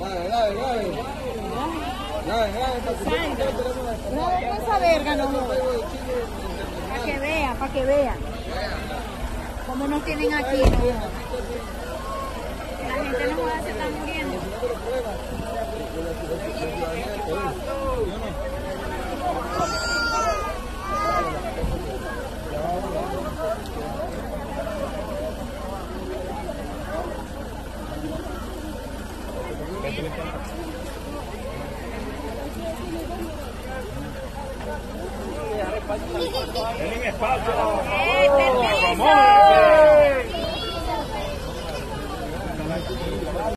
No, esa verga no. Para que vean, para que vean. Como nos tienen aquí, no. La gente no se está muriendo. Tienen espacio, por.